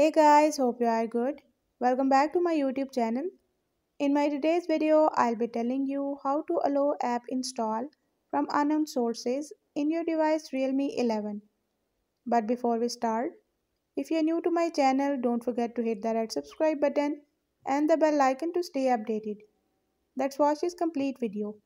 Hey guys, hope you are good. Welcome back to my YouTube channel. In my today's video, I'll be telling you how to allow app install from unknown sources in your device Realme 11. But before we start, if you're new to my channel, don't forget to hit the red subscribe button and the bell icon to stay updated. Let's watch this complete video.